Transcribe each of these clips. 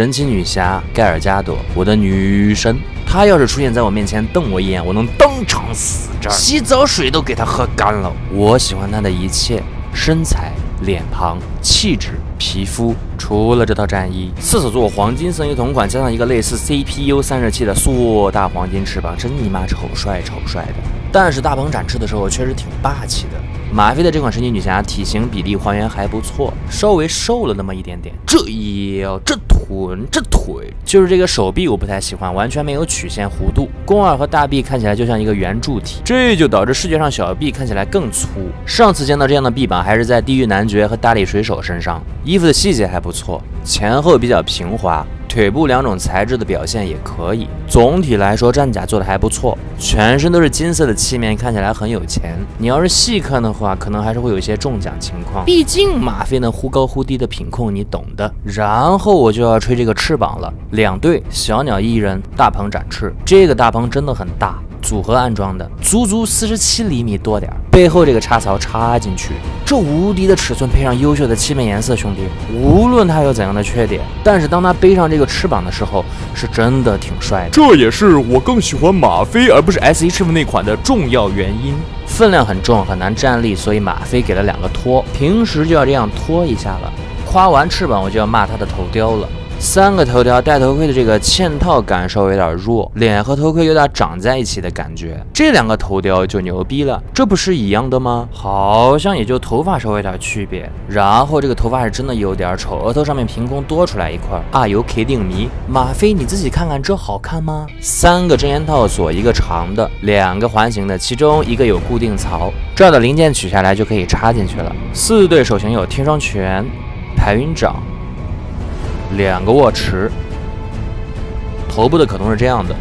神奇女侠盖尔加朵，我的女神。她要是出现在我面前，瞪我一眼，我能当场死这儿，洗澡水都给她喝干了。我喜欢她的一切，身材、脸庞、气质、皮肤，除了这套战衣，射手座黄金圣衣同款，加上一个类似 CPU 散热器的硕大黄金翅膀，真尼玛丑帅丑帅的。但是大鹏展翅的时候确实挺霸气的。马飞的这款神奇女侠体型比例还原还不错，稍微瘦了那么一点点。这腰、这臀、这腿，就是这个手臂我不太喜欢，完全没有曲线弧度。肱二和大臂看起来就像一个圆柱体，这就导致视觉上小臂看起来更粗。上次见到这样的臂膀还是在地狱男爵和大力水手身上，衣服的细节还不错，前后比较平滑。腿部两种材质的表现也可以，总体来说战甲做的还不错，全身都是金色的漆面，看起来很有钱。你要是细看的话，可能还是会有一些中奖情况，毕竟马飞那忽高忽低的品控你懂的。然后我就要吹这个翅膀了，两对小鸟一人，大鹏展翅，这个大鹏真的很大。组合安装的，足足四十七厘米多点儿，背后这个插槽插进去，这无敌的尺寸配上优秀的漆面颜色，兄弟，无论它有怎样的缺点，但是当它背上这个翅膀的时候，是真的挺帅的。这也是我更喜欢马飞而不是 S H F 那款的重要原因。分量很重，很难站立，所以马飞给了两个托，平时就要这样托一下了。夸完翅膀，我就要骂它的头雕了。三个头雕戴头盔的这个嵌套感稍微有点弱，脸和头盔有点长在一起的感觉。这两个头雕就牛逼了，这不是一样的吗？好像也就头发稍微有点区别。然后这个头发是真的有点丑，额头上面凭空多出来一块。啊，有 K 定迷马飞，你自己看看这好看吗？三个真言套索，一个长的，两个环形的，其中一个有固定槽，这儿的零件取下来就可以插进去了。四对手型有天双拳、排云掌。两个握持，头部的可动是这样的：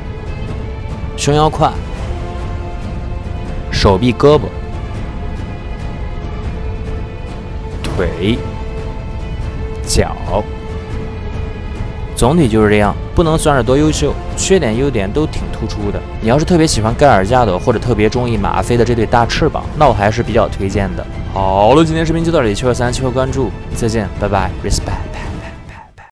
胸腰胯，手臂、胳膊、腿、脚，总体就是这样，不能算是多优秀，缺点优点都挺突出的。你要是特别喜欢盖尔加朵，或者特别中意马飞的这对大翅膀，那我还是比较推荐的。好了，今天视频就到这里，七二三，期后关注，再见，拜拜，respect。